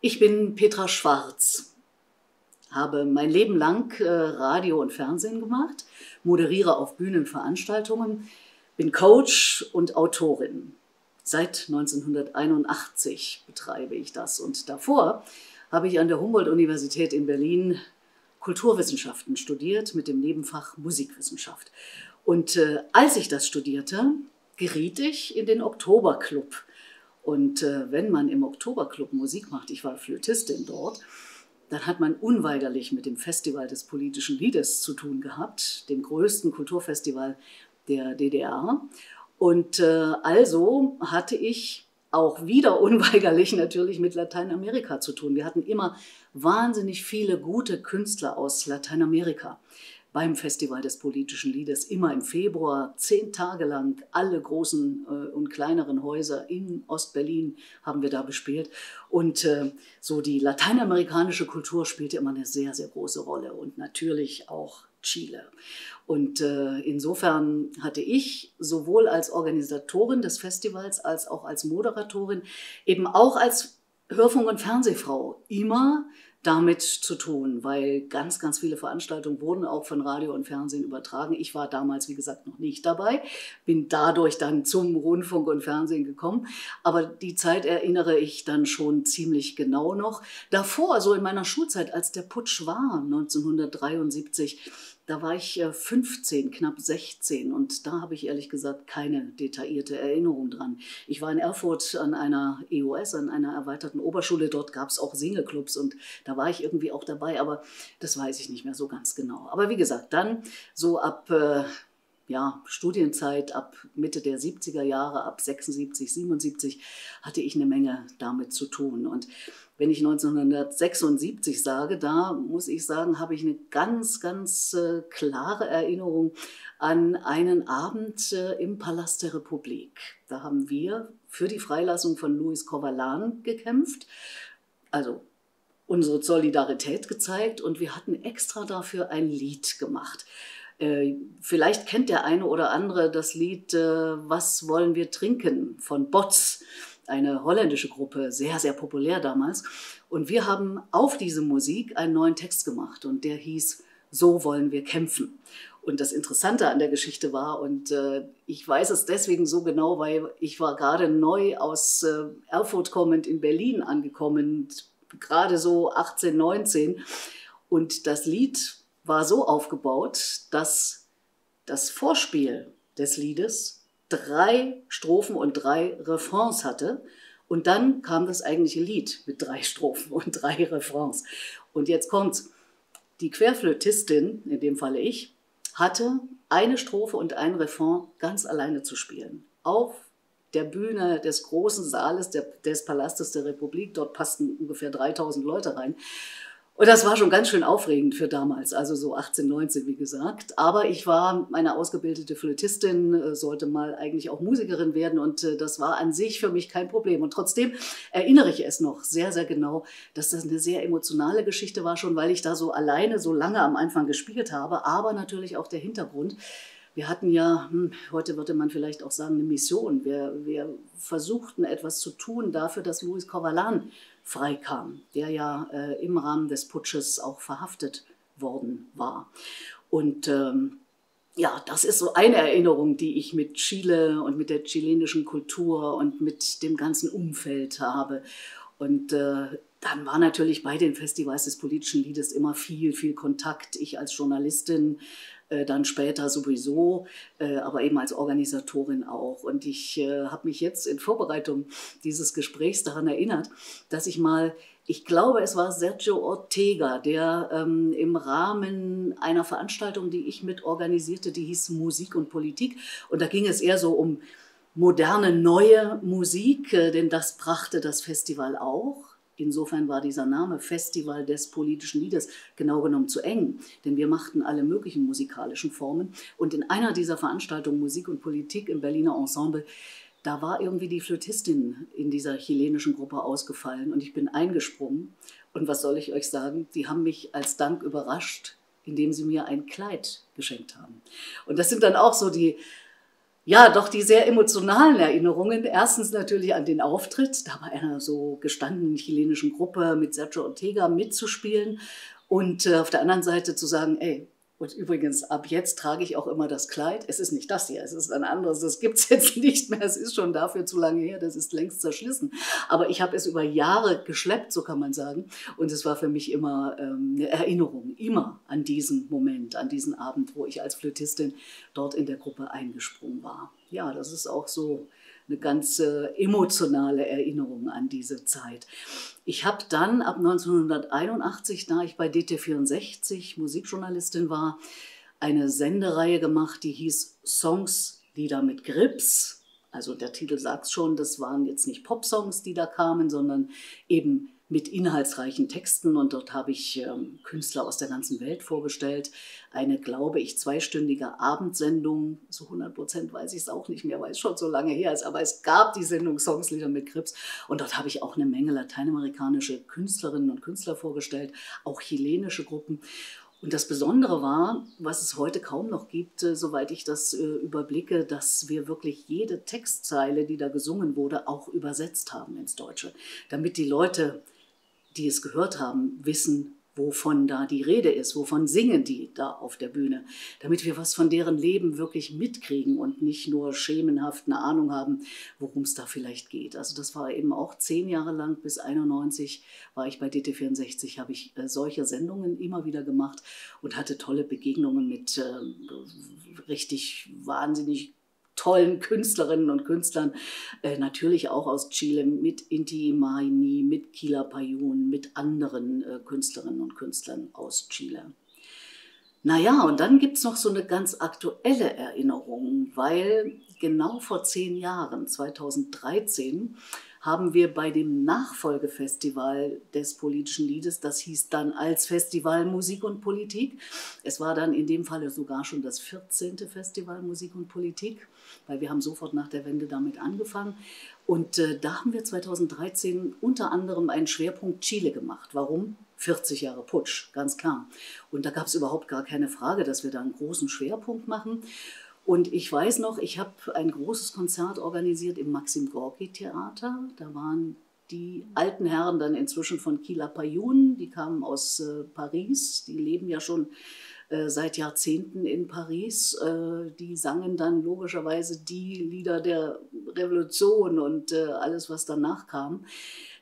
Ich bin Petra Schwarz, habe mein Leben lang äh, Radio und Fernsehen gemacht, moderiere auf Bühnen Veranstaltungen, bin Coach und Autorin. Seit 1981 betreibe ich das und davor habe ich an der Humboldt-Universität in Berlin Kulturwissenschaften studiert mit dem Nebenfach Musikwissenschaft. Und äh, als ich das studierte, geriet ich in den Oktoberclub. Und äh, wenn man im Oktoberclub Musik macht, ich war Flötistin dort, dann hat man unweigerlich mit dem Festival des politischen Liedes zu tun gehabt, dem größten Kulturfestival der DDR. Und äh, also hatte ich auch wieder unweigerlich natürlich mit Lateinamerika zu tun. Wir hatten immer wahnsinnig viele gute Künstler aus Lateinamerika beim Festival des politischen Liedes, immer im Februar, zehn Tage lang, alle großen äh, und kleineren Häuser in Ostberlin haben wir da bespielt. Und äh, so die lateinamerikanische Kultur spielte immer eine sehr, sehr große Rolle und natürlich auch Chile. Und äh, insofern hatte ich sowohl als Organisatorin des Festivals als auch als Moderatorin, eben auch als Hörfunk- und Fernsehfrau immer damit zu tun, weil ganz, ganz viele Veranstaltungen wurden auch von Radio und Fernsehen übertragen. Ich war damals, wie gesagt, noch nicht dabei, bin dadurch dann zum Rundfunk und Fernsehen gekommen. Aber die Zeit erinnere ich dann schon ziemlich genau noch. Davor, so in meiner Schulzeit, als der Putsch war, 1973, da war ich 15, äh, knapp 16 und da habe ich ehrlich gesagt keine detaillierte Erinnerung dran. Ich war in Erfurt an einer EOS, an einer erweiterten Oberschule. Dort gab es auch Singleclubs und da war ich irgendwie auch dabei, aber das weiß ich nicht mehr so ganz genau. Aber wie gesagt, dann so ab äh, ja, Studienzeit, ab Mitte der 70er Jahre, ab 76, 77, hatte ich eine Menge damit zu tun. Und wenn ich 1976 sage, da muss ich sagen, habe ich eine ganz, ganz äh, klare Erinnerung an einen Abend äh, im Palast der Republik. Da haben wir für die Freilassung von Luis Corvalan gekämpft, also unsere Solidarität gezeigt und wir hatten extra dafür ein Lied gemacht. Äh, vielleicht kennt der eine oder andere das Lied äh, Was wollen wir trinken von Bots eine holländische Gruppe, sehr, sehr populär damals. Und wir haben auf diese Musik einen neuen Text gemacht und der hieß So wollen wir kämpfen. Und das Interessante an der Geschichte war, und äh, ich weiß es deswegen so genau, weil ich war gerade neu aus äh, Erfurt kommend in Berlin angekommen, gerade so 18, 19. Und das Lied war so aufgebaut, dass das Vorspiel des Liedes drei Strophen und drei Refrains hatte. Und dann kam das eigentliche Lied mit drei Strophen und drei Refrains. Und jetzt kommt's. Die Querflötistin, in dem Falle ich, hatte eine Strophe und ein Refrain ganz alleine zu spielen. Auf der Bühne des großen Saales der, des Palastes der Republik. Dort passten ungefähr 3000 Leute rein. Und das war schon ganz schön aufregend für damals, also so 18, 19, wie gesagt. Aber ich war eine ausgebildete Flötistin, äh, sollte mal eigentlich auch Musikerin werden und äh, das war an sich für mich kein Problem. Und trotzdem erinnere ich es noch sehr, sehr genau, dass das eine sehr emotionale Geschichte war, schon weil ich da so alleine so lange am Anfang gespielt habe, aber natürlich auch der Hintergrund. Wir hatten ja, hm, heute würde man vielleicht auch sagen, eine Mission. Wir, wir versuchten etwas zu tun dafür, dass Louis Corvalan freikam, der ja äh, im Rahmen des Putsches auch verhaftet worden war. Und ähm, ja, das ist so eine Erinnerung, die ich mit Chile und mit der chilenischen Kultur und mit dem ganzen Umfeld habe. Und äh, dann war natürlich bei den Festivals des politischen Liedes immer viel, viel Kontakt. Ich als Journalistin äh, dann später sowieso, äh, aber eben als Organisatorin auch. Und ich äh, habe mich jetzt in Vorbereitung dieses Gesprächs daran erinnert, dass ich mal ich glaube, es war Sergio Ortega, der ähm, im Rahmen einer Veranstaltung, die ich mit organisierte, die hieß Musik und Politik. Und da ging es eher so um moderne, neue Musik, äh, denn das brachte das Festival auch. Insofern war dieser Name Festival des politischen Liedes genau genommen zu eng, denn wir machten alle möglichen musikalischen Formen. Und in einer dieser Veranstaltungen Musik und Politik im Berliner Ensemble, da war irgendwie die Flötistin in dieser chilenischen Gruppe ausgefallen und ich bin eingesprungen. Und was soll ich euch sagen? Die haben mich als Dank überrascht, indem sie mir ein Kleid geschenkt haben. Und das sind dann auch so die Ja, doch die sehr emotionalen Erinnerungen. Erstens natürlich an den Auftritt, da bei einer so gestandenen chilenischen Gruppe mit Sergio Ortega mitzuspielen und äh, auf der anderen Seite zu sagen, ey, und übrigens, ab jetzt trage ich auch immer das Kleid. Es ist nicht das hier, es ist ein anderes. Das gibt es jetzt nicht mehr. Es ist schon dafür zu lange her. Das ist längst zerschlissen. Aber ich habe es über Jahre geschleppt, so kann man sagen. Und es war für mich immer ähm, eine Erinnerung, immer an diesen Moment, an diesen Abend, wo ich als Flötistin dort in der Gruppe eingesprungen war. Ja, das ist auch so eine ganz emotionale Erinnerung an diese Zeit. Ich habe dann ab 1981, da ich bei DT64 Musikjournalistin war, eine Sendereihe gemacht, die hieß Songs, Lieder mit Grips. Also der Titel sagt schon, das waren jetzt nicht Popsongs, die da kamen, sondern eben mit inhaltsreichen Texten und dort habe ich ähm, Künstler aus der ganzen Welt vorgestellt. Eine, glaube ich, zweistündige Abendsendung. So 100 Prozent weiß ich es auch nicht mehr, weil es schon so lange her ist. Aber es gab die Sendung Songslieder mit Krips und dort habe ich auch eine Menge lateinamerikanische Künstlerinnen und Künstler vorgestellt, auch chilenische Gruppen. Und das Besondere war, was es heute kaum noch gibt, äh, soweit ich das äh, überblicke, dass wir wirklich jede Textzeile, die da gesungen wurde, auch übersetzt haben ins Deutsche, damit die Leute die es gehört haben, wissen, wovon da die Rede ist, wovon singen die da auf der Bühne, damit wir was von deren Leben wirklich mitkriegen und nicht nur schemenhaft eine Ahnung haben, worum es da vielleicht geht. Also das war eben auch zehn Jahre lang, bis 91 war ich bei DT64, habe ich äh, solche Sendungen immer wieder gemacht und hatte tolle Begegnungen mit äh, richtig wahnsinnig tollen Künstlerinnen und Künstlern, äh, natürlich auch aus Chile, mit Inti Maini, mit Kila Payun, mit anderen äh, Künstlerinnen und Künstlern aus Chile. Naja, und dann gibt es noch so eine ganz aktuelle Erinnerung, weil genau vor zehn Jahren, 2013, haben wir bei dem Nachfolgefestival des politischen Liedes, das hieß dann als Festival Musik und Politik. Es war dann in dem Falle sogar schon das 14. Festival Musik und Politik, weil wir haben sofort nach der Wende damit angefangen. Und äh, da haben wir 2013 unter anderem einen Schwerpunkt Chile gemacht. Warum? 40 Jahre Putsch, ganz klar. Und da gab es überhaupt gar keine Frage, dass wir da einen großen Schwerpunkt machen. Und ich weiß noch, ich habe ein großes Konzert organisiert im Maxim Gorki Theater. Da waren die alten Herren dann inzwischen von Kila Payun, die kamen aus äh, Paris, die leben ja schon äh, seit Jahrzehnten in Paris. Äh, die sangen dann logischerweise die Lieder der Revolution und äh, alles, was danach kam.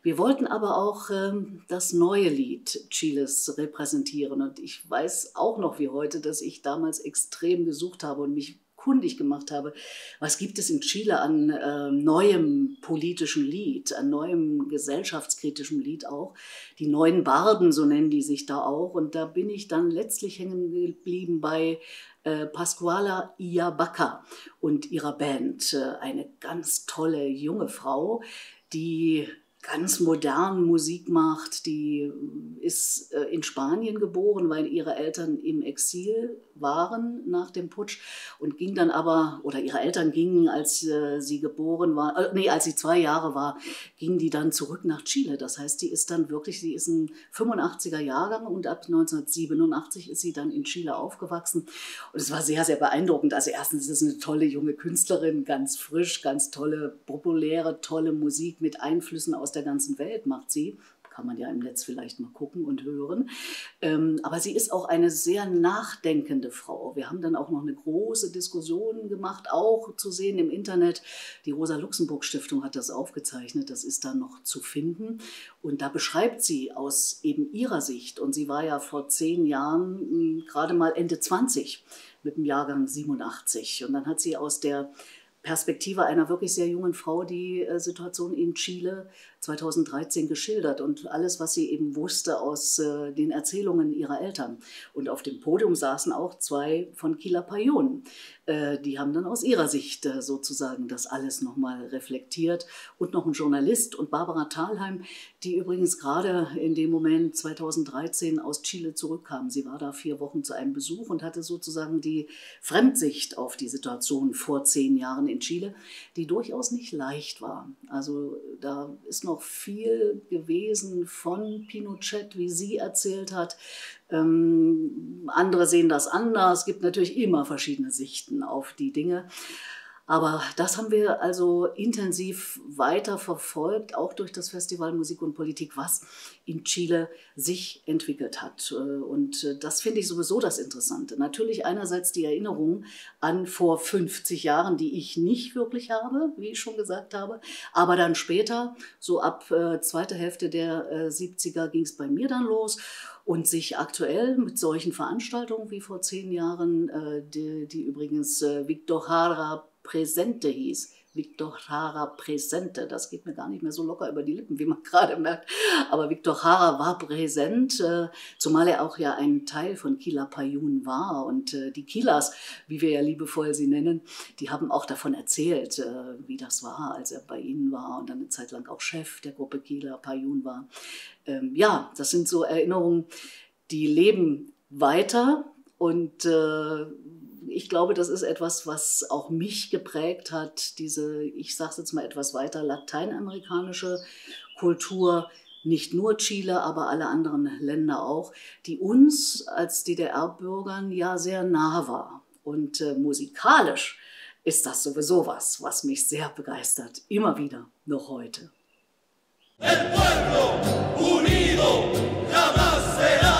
Wir wollten aber auch ähm, das neue Lied Chiles repräsentieren. Und ich weiß auch noch wie heute, dass ich damals extrem gesucht habe und mich kundig gemacht habe, was gibt es in Chile an äh, neuem politischen Lied, an neuem gesellschaftskritischen Lied auch. Die neuen Barden, so nennen die sich da auch. Und da bin ich dann letztlich hängen geblieben bei äh, Pascuala Iabaca und ihrer Band. Äh, eine ganz tolle junge Frau, die ganz modern Musik macht. Die ist äh, in Spanien geboren, weil ihre Eltern im Exil waren nach dem Putsch und ging dann aber, oder ihre Eltern gingen, als äh, sie geboren war, äh, nee, als sie zwei Jahre war, ging die dann zurück nach Chile. Das heißt, die ist dann wirklich, sie ist ein 85er Jahrgang und ab 1987 ist sie dann in Chile aufgewachsen. Und es war sehr, sehr beeindruckend. Also erstens ist es eine tolle junge Künstlerin, ganz frisch, ganz tolle, populäre, tolle Musik mit Einflüssen aus der ganzen Welt macht sie kann man ja im Netz vielleicht mal gucken und hören. Ähm, aber sie ist auch eine sehr nachdenkende Frau. Wir haben dann auch noch eine große Diskussion gemacht, auch zu sehen im Internet. Die Rosa-Luxemburg-Stiftung hat das aufgezeichnet, das ist dann noch zu finden. Und da beschreibt sie aus eben ihrer Sicht, und sie war ja vor zehn Jahren hm, gerade mal Ende 20 mit dem Jahrgang 87. Und dann hat sie aus der Perspektive einer wirklich sehr jungen Frau die äh, Situation in Chile 2013 geschildert und alles, was sie eben wusste aus äh, den Erzählungen ihrer Eltern. Und auf dem Podium saßen auch zwei von Kila Payon. Äh, die haben dann aus ihrer Sicht äh, sozusagen das alles nochmal reflektiert. Und noch ein Journalist und Barbara Thalheim, die übrigens gerade in dem Moment 2013 aus Chile zurückkam. Sie war da vier Wochen zu einem Besuch und hatte sozusagen die Fremdsicht auf die Situation vor zehn Jahren in Chile, die durchaus nicht leicht war. Also da ist noch viel gewesen von Pinochet, wie sie erzählt hat. Ähm, andere sehen das anders. Es gibt natürlich immer verschiedene Sichten auf die Dinge. Aber das haben wir also intensiv weiter verfolgt, auch durch das Festival Musik und Politik, was in Chile sich entwickelt hat. Und das finde ich sowieso das Interessante. Natürlich einerseits die Erinnerung an vor 50 Jahren, die ich nicht wirklich habe, wie ich schon gesagt habe. Aber dann später, so ab äh, zweiter Hälfte der äh, 70er, ging es bei mir dann los und sich aktuell mit solchen Veranstaltungen wie vor zehn Jahren, äh, die, die übrigens äh, Victor Hara Präsente hieß. Victor Hara Präsente, das geht mir gar nicht mehr so locker über die Lippen, wie man gerade merkt. Aber Victor Hara war präsent, äh, zumal er auch ja ein Teil von Kila Payun war. Und äh, die Kilas, wie wir ja liebevoll sie nennen, die haben auch davon erzählt, äh, wie das war, als er bei ihnen war und dann eine Zeit lang auch Chef der Gruppe Kila Payun war. Ähm, ja, das sind so Erinnerungen, die leben weiter und ich glaube, das ist etwas, was auch mich geprägt hat, diese, ich sage es jetzt mal etwas weiter, lateinamerikanische Kultur, nicht nur Chile, aber alle anderen Länder auch, die uns als DDR-Bürgern ja sehr nah war. Und äh, musikalisch ist das sowieso was, was mich sehr begeistert, immer wieder, noch heute. El pueblo unido, jamás